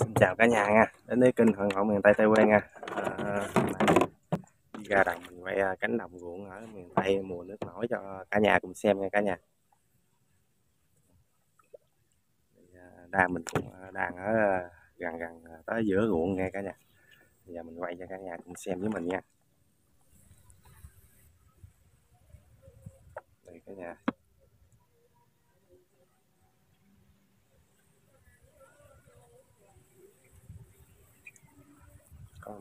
Xin chào cả nhà nha, đến với kênh Hoàng hậu miền Tây Tây Quê nha. À, đi ra đồng mình quay à, cánh đồng ruộng ở miền Tây mùa nước nổi cho cả nhà cùng xem nha cả nhà. À, à, đang mình cũng đang ở à, gần gần tới giữa ruộng nghe cả nhà. Bây giờ mình quay cho cả nhà cùng xem với mình nha. Đây cả nhà.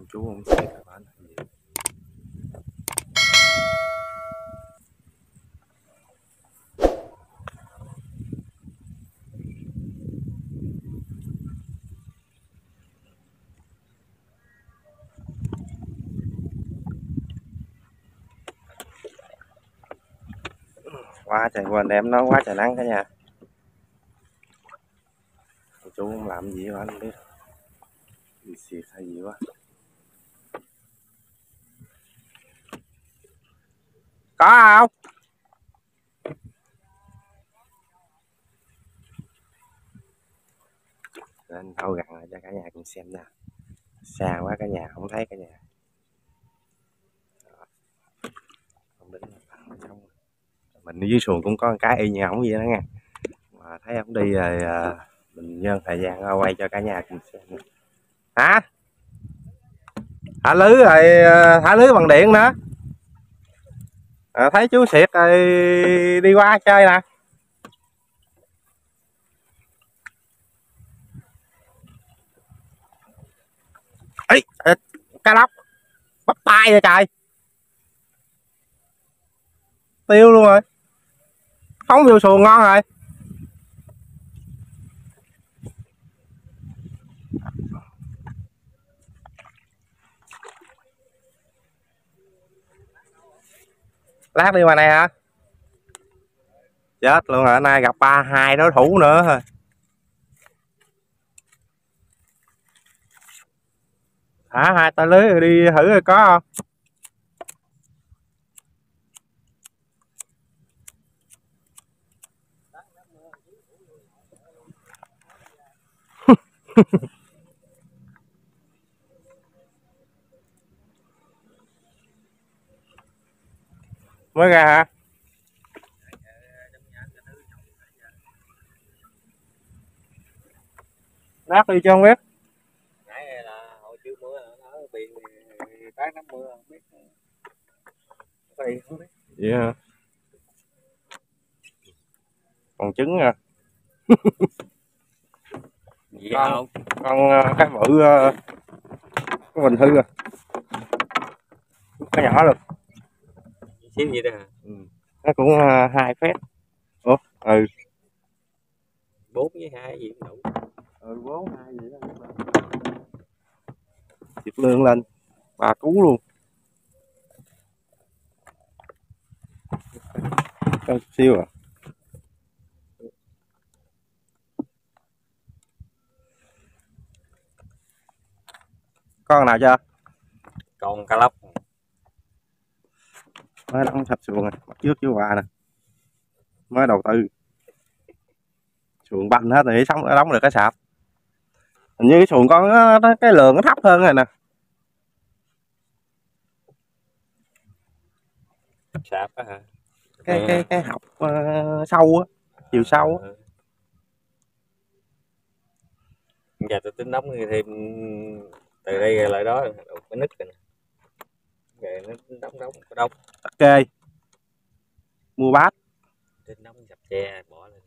Ông chú, ông xe các bạn gì quá trời quên em nó, quá trời nắng cả nhà. Chú không làm gì mà anh? Biết. Bị xịt hay gì quá. Có không? Nên thâu gần lại cho cả nhà cùng xem nha xa quá cả nhà, không thấy cả nhà. Không đứng trong mình dưới xuồng cũng có cái y như ổng vậy đó nha. Mà thấy ổng đi rồi à, mình nhân thời gian quay cho cả nhà cùng xem hả? Thả lưới rồi à, thả lưới bằng điện nữa à, thấy chú Siệt rồi đi qua chơi nè. Ấy cá lóc. Bắp tay rồi trời. Tiêu luôn rồi. Phóng vô xuồng ngon rồi. Lát đi mà này hả? Chết luôn rồi nay gặp ba hai đối thủ nữa thôi thả hai tay lưới rồi đi thử rồi có không? mới ra hả? Lát đi cho không biết. Nãy là hồi trước mưa ở biển tán nắm mưa không biết. Không biết. Vậy hả? Còn trứng à? Gì con, không? con ờ, cái bự cái bình hư à? Cái nhỏ được xíu gì đó hả ừ. nó cũng uh, hai phép. Ủa ừ. Bốn với hai gì cũng đủ. Ừ bốn hai gì đó. Chịu lương lên. Bà cú luôn. Con siêu à. Con nào chưa? Còn cá lóc mới đóng sập xuồng này bắt trước chứ qua nè mới đầu tư. Xuồng banh hết thì sống đóng được cái sạp. Hình như cái xuồng con nó, nó, cái lượng nó thấp hơn rồi nè. Sạp á hả? Cái cái cái học uh, sâu á chiều sâu á. Ừ. giờ tôi tính đóng thêm từ đây lại đó đầu cái nứt rồi nè nó đóng đóng tắc kê mua bát. Tính đóng dập tre bỏ lên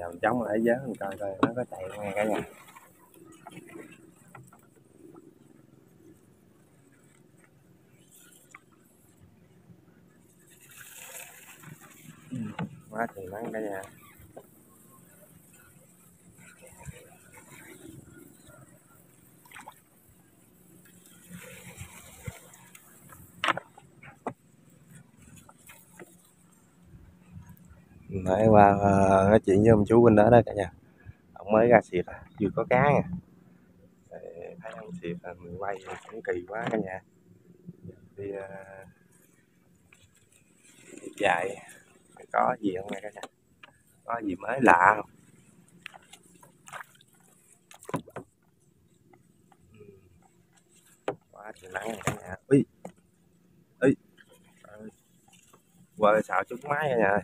giờ mình chống lại giá mình coi coi nó có chạy không nghe cả nhà Ừ, quá trời nắng cả nhà. Nãy qua ờ, nói chuyện với ông chú bên đó đó cả nhà. Ông mới ra xịt à? Vừa có cá nha. Ờ, thấy ông xịt là mình quay cũng kỳ quá cả nhà. Đi ờ, uh, dài có gì không nghe cả nhà có gì mới lạ không? Ừ. Quá trời nắng này cả nhà. Ui. Ý qua xạo chút máy cả nhà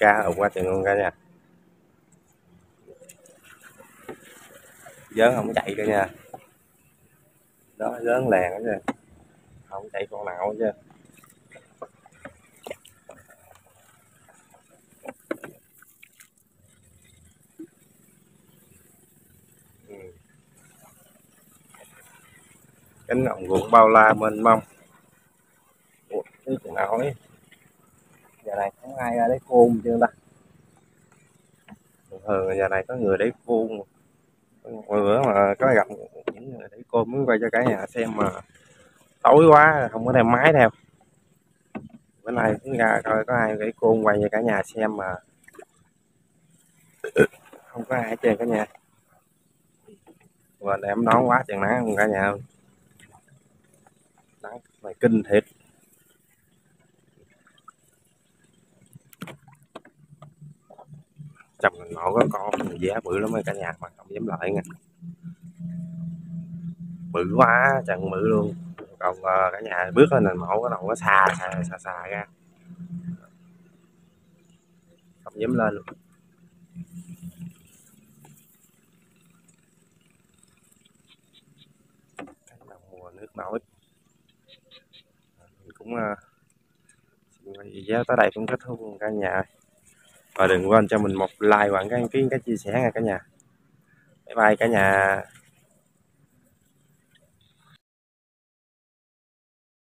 cá ở qua tiền luôn cả nhà. Dớn không chạy cả nha. Đó dớn lèn đó nha, không chạy con nào hết ừ. cánh đồng ruộng bao la mênh mông. Ủa cái chừng nào ấy? Giờ này không ai ra đấy khôn chưa ta? Thường thường giờ này có người đấy khôn mọi bữa mà có gặp những người để cô muốn quay cho cả nhà xem mà tối quá, không có đem máy theo. Bữa nay cũng ra coi có ai để cô quay cho cả nhà xem mà không có ai trên cả nhà. Và em nón quá chừng nắng không cả nhà. Nắng mày kinh thiệt. Chồng mình ngộ có con giá bự lắm mấy cả nhà mà không dám lại nha. Bự quá chẳng bự luôn. Còn uh, cả nhà bước lên nền mẫu cái đầu nó xà xà xà xà ra. Không dám lên luôn. Mùa nước nổi. Mình cũng ờ, uh, giá tới đây cũng kết thúc cả nhà và đừng quên cho mình một like và đăng ký cái chia sẻ nha cả nhà. Bye bye cả nhà.